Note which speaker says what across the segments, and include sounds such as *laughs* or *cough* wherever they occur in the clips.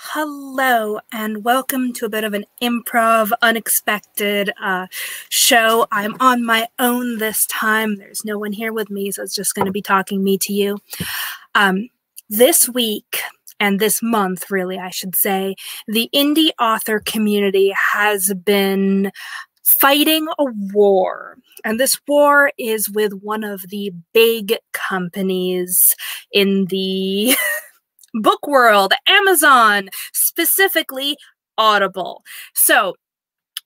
Speaker 1: Hello, and welcome to a bit of an improv, unexpected uh, show. I'm on my own this time. There's no one here with me, so it's just going to be talking me to you. Um, this week, and this month, really, I should say, the indie author community has been fighting a war. And this war is with one of the big companies in the *laughs* book world, Amazon, specifically Audible. So,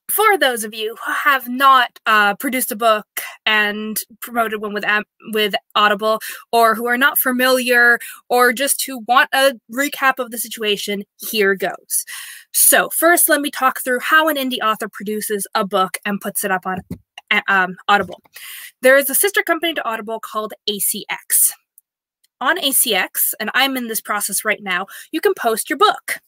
Speaker 1: for those of you who have not uh, produced a book and promoted one with with Audible, or who are not familiar, or just who want a recap of the situation, here goes. So, first, let me talk through how an indie author produces a book and puts it up on um, Audible. There is a sister company to Audible called ACX on ACX, and I'm in this process right now, you can post your book.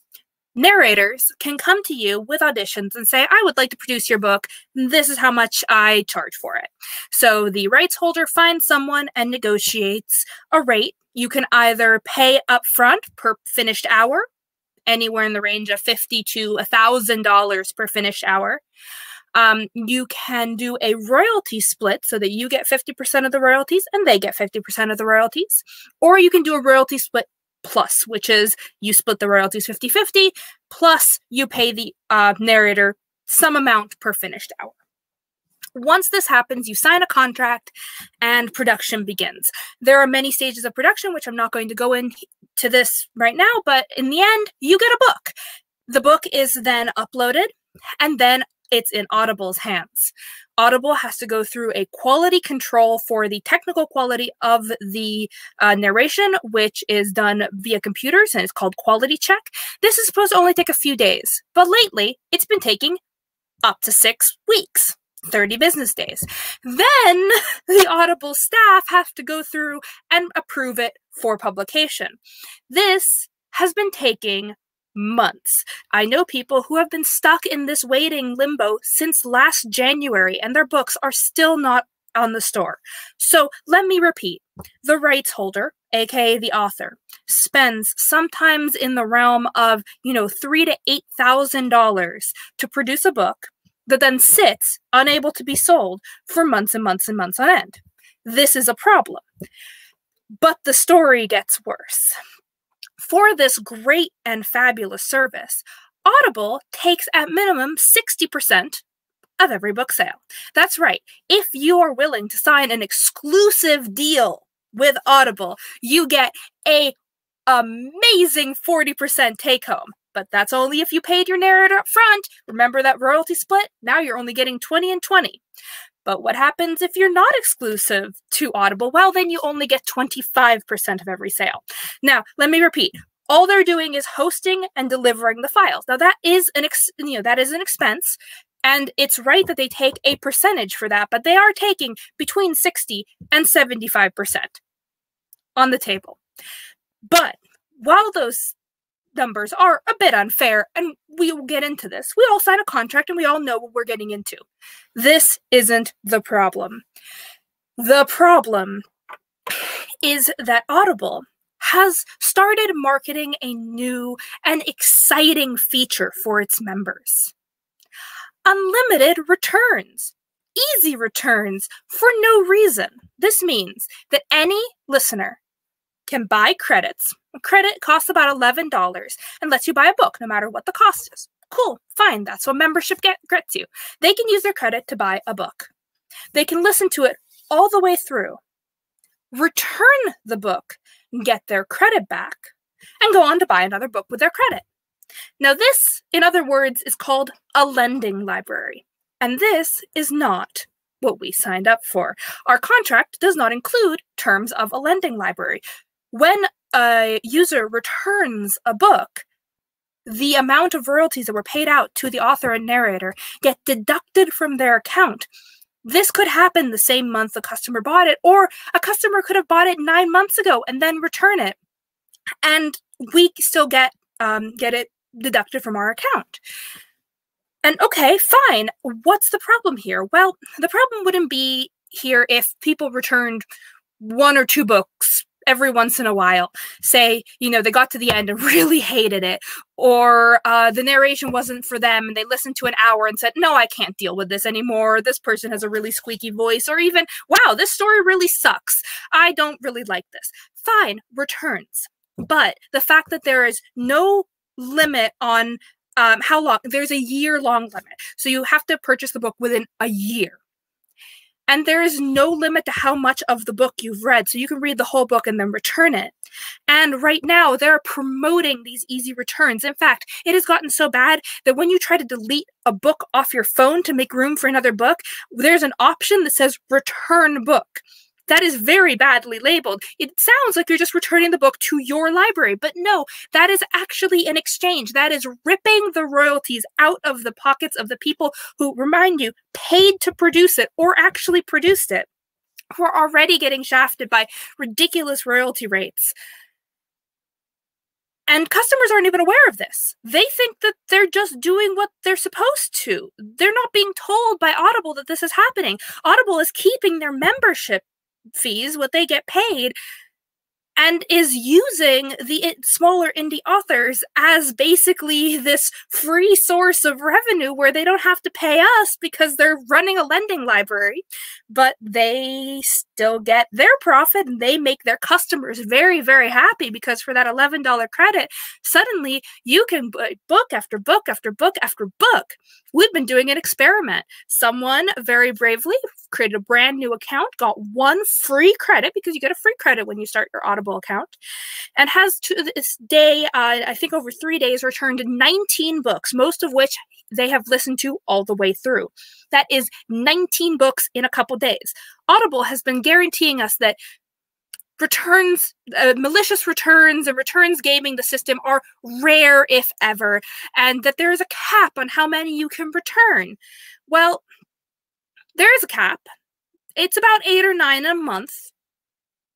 Speaker 1: Narrators can come to you with auditions and say, I would like to produce your book. This is how much I charge for it. So the rights holder finds someone and negotiates a rate. You can either pay upfront per finished hour, anywhere in the range of fifty to thousand dollars per finished hour. Um, you can do a royalty split so that you get 50% of the royalties and they get 50% of the royalties. Or you can do a royalty split plus, which is you split the royalties 50 50, plus you pay the uh, narrator some amount per finished hour. Once this happens, you sign a contract and production begins. There are many stages of production, which I'm not going to go into this right now, but in the end, you get a book. The book is then uploaded and then it's in Audible's hands. Audible has to go through a quality control for the technical quality of the uh, narration, which is done via computers and it's called quality check. This is supposed to only take a few days, but lately it's been taking up to six weeks. 30 business days. Then *laughs* the Audible staff have to go through and approve it for publication. This has been taking months. I know people who have been stuck in this waiting limbo since last January, and their books are still not on the store. So let me repeat the rights holder, aka the author, spends sometimes in the realm of, you know, three to eight thousand dollars to produce a book that then sits unable to be sold for months and months and months on end. This is a problem. But the story gets worse for this great and fabulous service, Audible takes at minimum 60% of every book sale. That's right. If you are willing to sign an exclusive deal with Audible, you get a amazing 40% take home. But that's only if you paid your narrator up front. Remember that royalty split? Now you're only getting 20 and 20. But what happens if you're not exclusive to Audible? Well, then you only get 25% of every sale. Now, let me repeat. All they're doing is hosting and delivering the files. Now that is an ex- you know that is an expense and it's right that they take a percentage for that, but they are taking between 60 and 75% on the table. But while those numbers are a bit unfair, and we will get into this. We all sign a contract and we all know what we're getting into. This isn't the problem. The problem is that Audible has started marketing a new and exciting feature for its members unlimited returns. Easy returns for no reason. This means that any listener can buy credits. Credit costs about $11 and lets you buy a book no matter what the cost is. Cool, fine, that's what membership get, gets you. They can use their credit to buy a book. They can listen to it all the way through, return the book, and get their credit back, and go on to buy another book with their credit. Now, this, in other words, is called a lending library. And this is not what we signed up for. Our contract does not include terms of a lending library when a user returns a book, the amount of royalties that were paid out to the author and narrator get deducted from their account. This could happen the same month the customer bought it, or a customer could have bought it nine months ago and then return it, and we still get um, get it deducted from our account. And okay, fine. What's the problem here? Well, the problem wouldn't be here if people returned one or two books every once in a while say you know they got to the end and *laughs* really hated it or uh, the narration wasn't for them and they listened to an hour and said no i can't deal with this anymore. This person has a really squeaky voice or even wow this story really sucks. I don't really like this. Fine returns. But the fact that there is no limit on um, how long there's a year long limit. So you have to purchase the book within a year and there is no limit to how much of the book you've read. So you can read the whole book and then return it. And right now, they're promoting these easy returns. In fact, it has gotten so bad that when you try to delete a book off your phone to make room for another book, there's an option that says return book that is very badly labeled. It sounds like you're just returning the book to your library, but no, that is actually an exchange. That is ripping the royalties out of the pockets of the people who, remind you, paid to produce it or actually produced it, who are already getting shafted by ridiculous royalty rates. And customers aren't even aware of this. They think that they're just doing what they're supposed to. They're not being told by Audible that this is happening. Audible is keeping their membership fees, what they get paid, and is using the smaller indie authors as basically this free source of revenue where they don't have to pay us because they're running a lending library, but they still get their profit and they make their customers very, very happy because for that $11 credit, suddenly you can buy book after book after book after book. We've been doing an experiment. Someone very bravely created a brand new account, got one free credit because you get a free credit when you start your Audible account, and has to this day, uh, I think over three days, returned 19 books, most of which they have listened to all the way through. That is 19 books in a couple days. Audible has been guaranteeing us that returns, uh, malicious returns and returns gaming the system are rare, if ever, and that there is a cap on how many you can return. Well, there is a cap. It's about eight or nine a month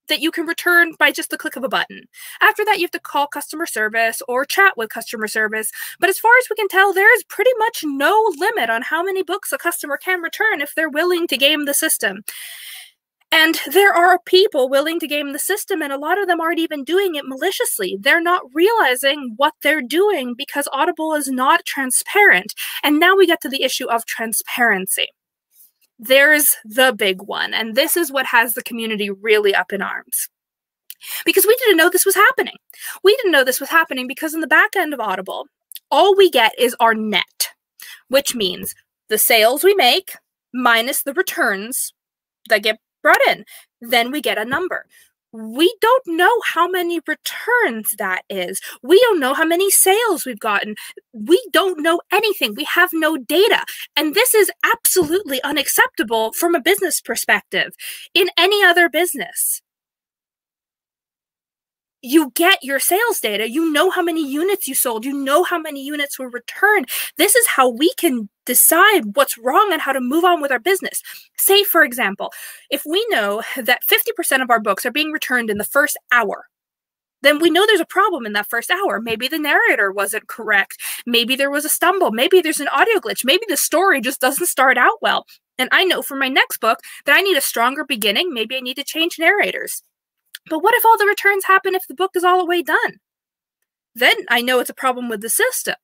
Speaker 1: that you can return by just the click of a button. After that, you have to call customer service or chat with customer service. But as far as we can tell, there is pretty much no limit on how many books a customer can return if they're willing to game the system. And there are people willing to game the system, and a lot of them aren't even doing it maliciously. They're not realizing what they're doing because Audible is not transparent. And now we get to the issue of transparency. There's the big one, and this is what has the community really up in arms. Because we didn't know this was happening. We didn't know this was happening because in the back end of Audible, all we get is our net, which means the sales we make minus the returns that get brought in. Then we get a number. We don't know how many returns that is. We don't know how many sales we've gotten. We don't know anything. We have no data. And this is absolutely unacceptable from a business perspective in any other business you get your sales data. You know how many units you sold. You know how many units were returned. This is how we can decide what's wrong and how to move on with our business. Say, for example, if we know that 50% of our books are being returned in the first hour, then we know there's a problem in that first hour. Maybe the narrator wasn't correct. Maybe there was a stumble. Maybe there's an audio glitch. Maybe the story just doesn't start out well. And I know for my next book that I need a stronger beginning. Maybe I need to change narrators. But what if all the returns happen if the book is all the way done? Then I know it's a problem with the system.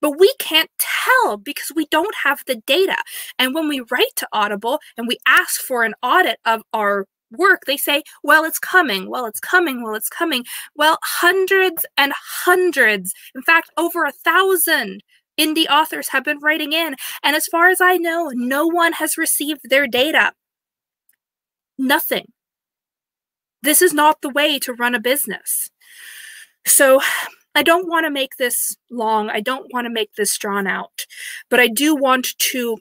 Speaker 1: But we can't tell because we don't have the data. And when we write to Audible and we ask for an audit of our work, they say, well, it's coming, well, it's coming, well, it's coming. Well, hundreds and hundreds, in fact, over a thousand indie authors have been writing in. And as far as I know, no one has received their data. Nothing. This is not the way to run a business. So I don't want to make this long. I don't want to make this drawn out, but I do want to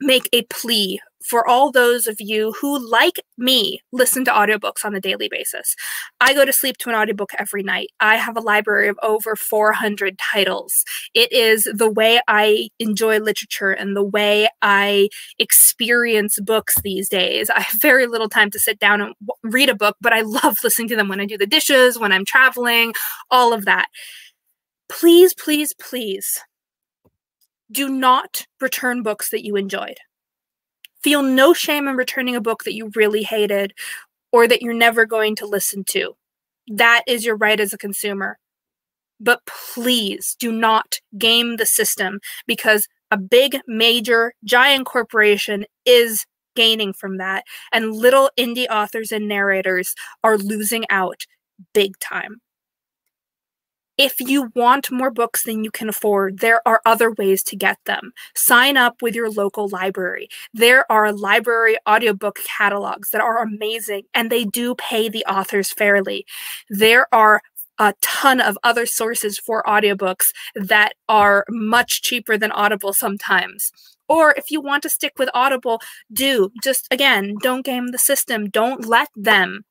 Speaker 1: make a plea for all those of you who, like me, listen to audiobooks on a daily basis. I go to sleep to an audiobook every night. I have a library of over 400 titles. It is the way I enjoy literature and the way I experience books these days. I have very little time to sit down and read a book, but I love listening to them when I do the dishes, when I'm traveling, all of that. Please, please, please do not return books that you enjoyed. Feel no shame in returning a book that you really hated or that you're never going to listen to. That is your right as a consumer. But please do not game the system because a big, major, giant corporation is gaining from that, and little indie authors and narrators are losing out big time. If you want more books than you can afford, there are other ways to get them. Sign up with your local library. There are library audiobook catalogs that are amazing and they do pay the authors fairly. There are a ton of other sources for audiobooks that are much cheaper than Audible sometimes. Or if you want to stick with Audible, do. Just again, don't game the system. Don't let them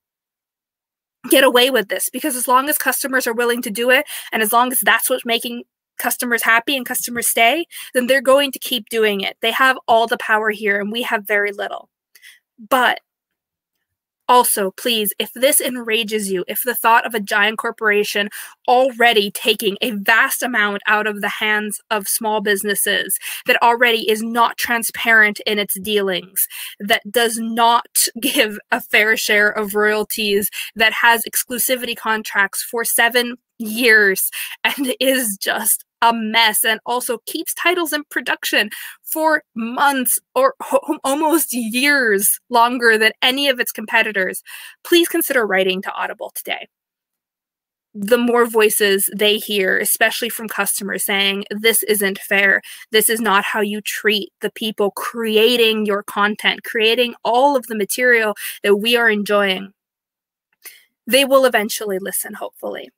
Speaker 1: get away with this because as long as customers are willing to do it and as long as that's what's making customers happy and customers stay, then they're going to keep doing it. They have all the power here and we have very little. But also, please, if this enrages you, if the thought of a giant corporation already taking a vast amount out of the hands of small businesses, that already is not transparent in its dealings, that does not *laughs* give a fair share of royalties, that has exclusivity contracts for seven years, and is just a mess and also keeps titles in production for months or almost years longer than any of its competitors, please consider writing to Audible today. The more voices they hear, especially from customers saying, This isn't fair. This is not how you treat the people creating your content, creating all of the material that we are enjoying, they will eventually listen, hopefully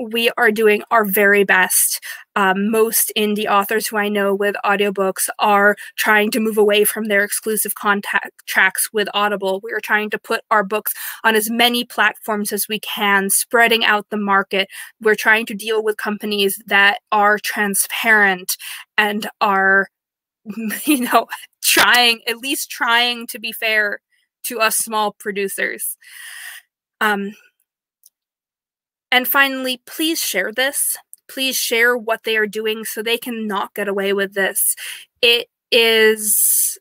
Speaker 1: we are doing our very best. Um, most indie authors who I know with audiobooks are trying to move away from their exclusive contact tracks with Audible. We are trying to put our books on as many platforms as we can, spreading out the market. We're trying to deal with companies that are transparent and are, *laughs* you know, trying, at least trying to be fair to us small producers. Um, and finally, please share this. Please share what they are doing so they can not get away with this. It is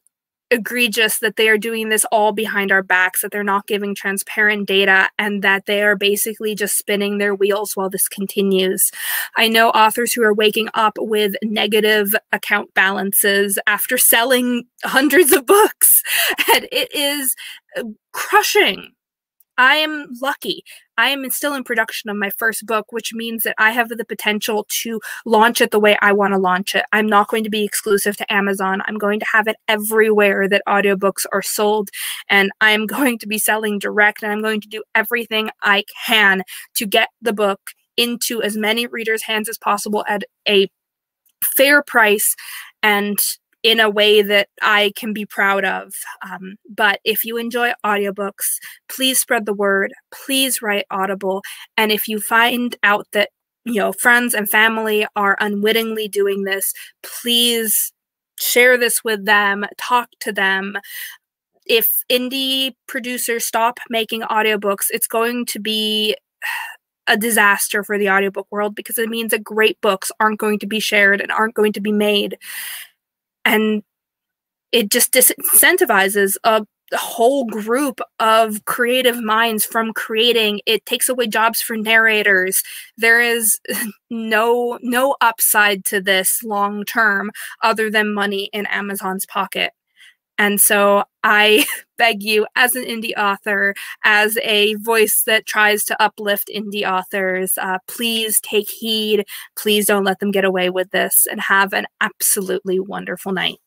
Speaker 1: egregious that they are doing this all behind our backs, that they're not giving transparent data, and that they are basically just spinning their wheels while this continues. I know authors who are waking up with negative account balances after selling hundreds of books, *laughs* and it is uh, crushing I am lucky. I am still in production of my first book, which means that I have the potential to launch it the way I want to launch it. I'm not going to be exclusive to Amazon. I'm going to have it everywhere that audiobooks are sold. And I'm *laughs* going to be selling direct, and I'm going to do everything I can to get the book into as many readers' hands as possible at a fair price and in a way that I can be proud of. Um, but if you enjoy audiobooks, please spread the word. Please write Audible. And if you find out that you know friends and family are unwittingly doing this, please share this with them. Talk to them. If indie producers stop making audiobooks, it's going to be a disaster for the audiobook world because it means that great books aren't going to be shared and aren't going to be made and it just disincentivizes a whole group of creative minds from creating. It takes away jobs for narrators. There is *laughs* no no upside to this long term other than money in amazon's pocket and so I *laughs* beg you, as an indie author, as a voice that tries to uplift indie authors, uh, please take heed. Please don't let them get away with this and have an absolutely wonderful night.